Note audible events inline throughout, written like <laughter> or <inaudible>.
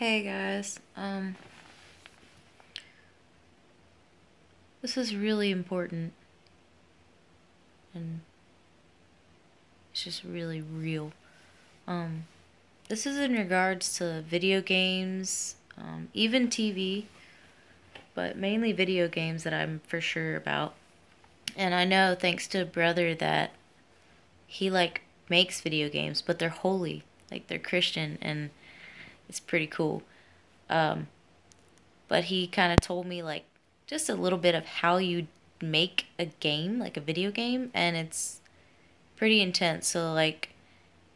Hey guys, um, this is really important and it's just really real. Um, this is in regards to video games, um, even TV, but mainly video games that I'm for sure about. And I know thanks to a brother that he like makes video games, but they're holy, like they're Christian and it's pretty cool. Um, but he kind of told me like just a little bit of how you make a game, like a video game, and it's pretty intense. So like,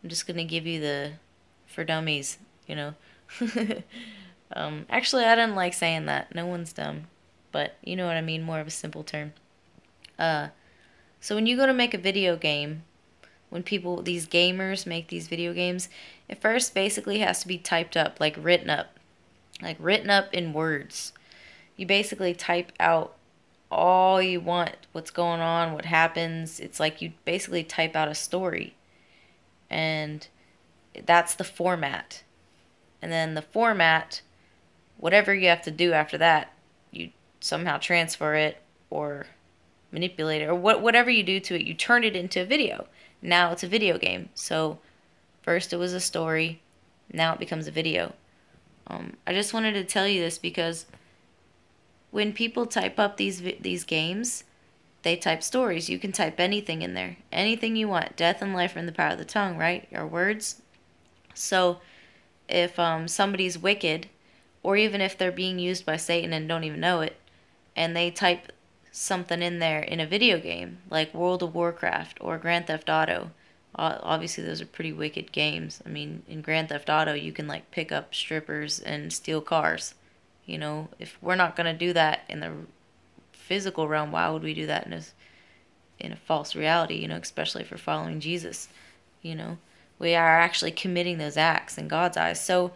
I'm just gonna give you the for dummies, you know. <laughs> um, actually, I didn't like saying that. No one's dumb, but you know what I mean. More of a simple term. Uh, so when you go to make a video game, when people these gamers make these video games it first basically has to be typed up like written up. Like written up in words. You basically type out all you want what's going on what happens. It's like you basically type out a story. And that's the format. And then the format whatever you have to do after that you somehow transfer it or manipulate it or what, whatever you do to it you turn it into a video now it's a video game. So first it was a story, now it becomes a video. Um, I just wanted to tell you this because when people type up these these games, they type stories. You can type anything in there, anything you want. Death and life are in the power of the tongue, right? Your words. So if um, somebody's wicked, or even if they're being used by Satan and don't even know it, and they type something in there in a video game like World of Warcraft or Grand Theft Auto. Obviously, those are pretty wicked games. I mean, in Grand Theft Auto, you can like pick up strippers and steal cars. You know, if we're not gonna do that in the physical realm, why would we do that in a in a false reality? You know, especially for following Jesus. You know, we are actually committing those acts in God's eyes. So,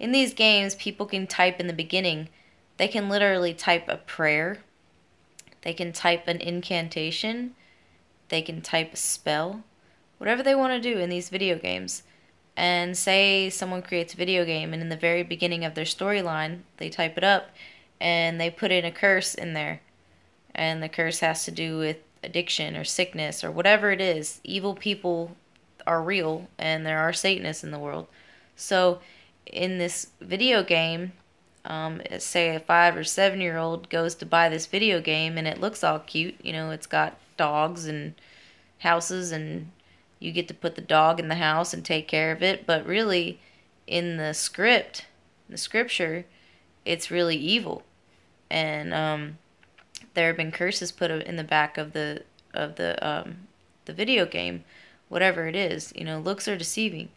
in these games, people can type in the beginning. They can literally type a prayer they can type an incantation. They can type a spell. Whatever they want to do in these video games. And say someone creates a video game and in the very beginning of their storyline, they type it up and they put in a curse in there. And the curse has to do with addiction or sickness or whatever it is. Evil people are real and there are Satanists in the world. So in this video game, um, say a five or seven year old goes to buy this video game and it looks all cute, you know, it's got dogs and houses and you get to put the dog in the house and take care of it, but really in the script, the scripture, it's really evil. And um, there have been curses put in the back of the of the um, the video game, whatever it is. You know, looks are deceiving.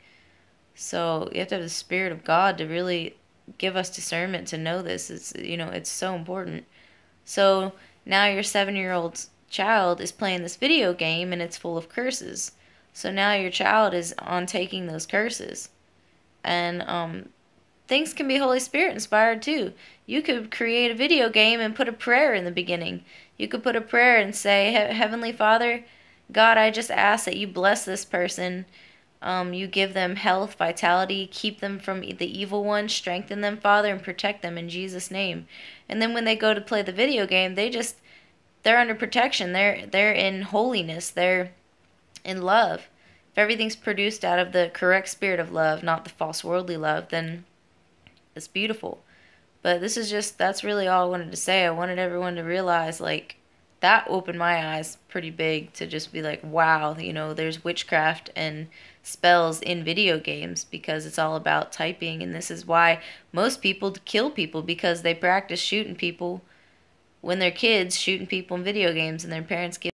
So you have to have the spirit of God to really give us discernment to know this. It's you know it's so important. So now your seven year old child is playing this video game and it's full of curses. So now your child is on taking those curses, and um, things can be Holy Spirit inspired too. You could create a video game and put a prayer in the beginning. You could put a prayer and say, Heavenly Father, God, I just ask that you bless this person um, you give them health, vitality, keep them from the evil one, strengthen them, Father, and protect them in Jesus' name. And then when they go to play the video game, they just they're under protection. They're they're in holiness. They're in love. If everything's produced out of the correct spirit of love, not the false worldly love, then it's beautiful. But this is just that's really all I wanted to say. I wanted everyone to realize like that opened my eyes pretty big to just be like, wow, you know, there's witchcraft and spells in video games because it's all about typing. And this is why most people kill people because they practice shooting people when they're kids shooting people in video games and their parents give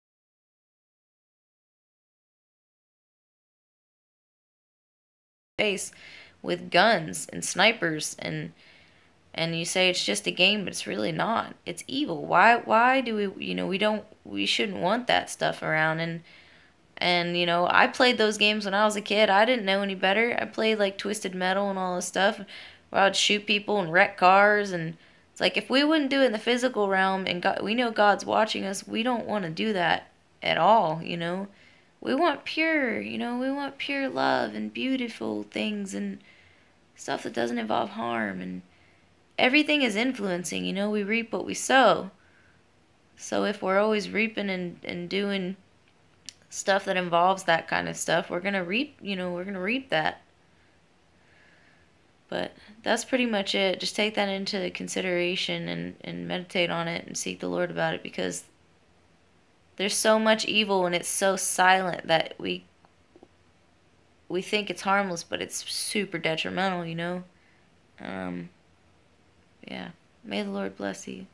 face with guns and snipers and and you say it's just a game but it's really not it's evil why why do we you know we don't we shouldn't want that stuff around and and, you know, I played those games when I was a kid. I didn't know any better. I played like Twisted Metal and all this stuff where I'd shoot people and wreck cars. And it's like if we wouldn't do it in the physical realm and God, we know God's watching us, we don't want to do that at all, you know. We want pure, you know, we want pure love and beautiful things and stuff that doesn't involve harm and everything is influencing, you know, we reap what we sow. So if we're always reaping and, and doing stuff that involves that kind of stuff, we're gonna reap you know, we're gonna reap that. But that's pretty much it. Just take that into consideration and, and meditate on it and seek the Lord about it because there's so much evil and it's so silent that we we think it's harmless, but it's super detrimental, you know. Um, yeah. May the Lord bless you.